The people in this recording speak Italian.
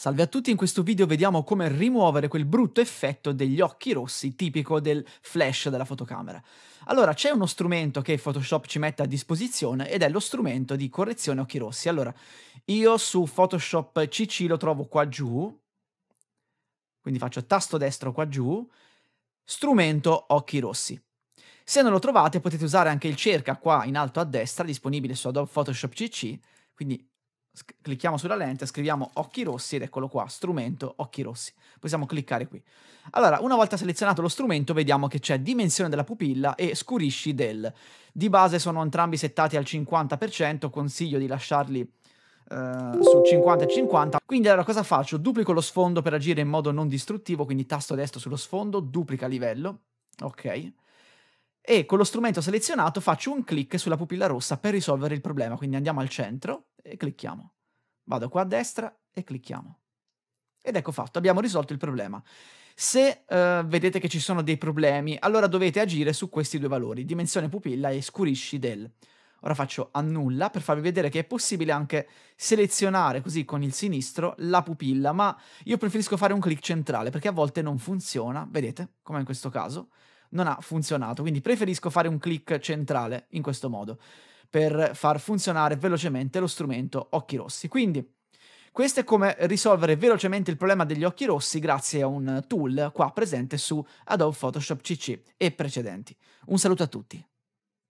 Salve a tutti, in questo video vediamo come rimuovere quel brutto effetto degli occhi rossi tipico del flash della fotocamera. Allora, c'è uno strumento che Photoshop ci mette a disposizione ed è lo strumento di correzione occhi rossi. Allora, io su Photoshop CC lo trovo qua giù, quindi faccio tasto destro qua giù, strumento occhi rossi. Se non lo trovate potete usare anche il cerca qua in alto a destra, disponibile su Adobe Photoshop CC, quindi clicchiamo sulla lente, scriviamo occhi rossi ed eccolo qua, strumento occhi rossi. Possiamo cliccare qui. Allora, una volta selezionato lo strumento, vediamo che c'è dimensione della pupilla e scurisci del. Di base sono entrambi settati al 50%, consiglio di lasciarli Uh, su 50 e 50 quindi allora cosa faccio? duplico lo sfondo per agire in modo non distruttivo quindi tasto destro sullo sfondo duplica livello ok e con lo strumento selezionato faccio un clic sulla pupilla rossa per risolvere il problema quindi andiamo al centro e clicchiamo. Vado qua a destra e clicchiamo. Ed ecco fatto, abbiamo risolto il problema. Se uh, vedete che ci sono dei problemi, allora dovete agire su questi due valori, dimensione pupilla e scurisci del. Ora faccio annulla per farvi vedere che è possibile anche selezionare così con il sinistro la pupilla, ma io preferisco fare un clic centrale perché a volte non funziona, vedete, come in questo caso, non ha funzionato, quindi preferisco fare un clic centrale in questo modo per far funzionare velocemente lo strumento occhi rossi. Quindi questo è come risolvere velocemente il problema degli occhi rossi grazie a un tool qua presente su Adobe Photoshop CC e precedenti. Un saluto a tutti.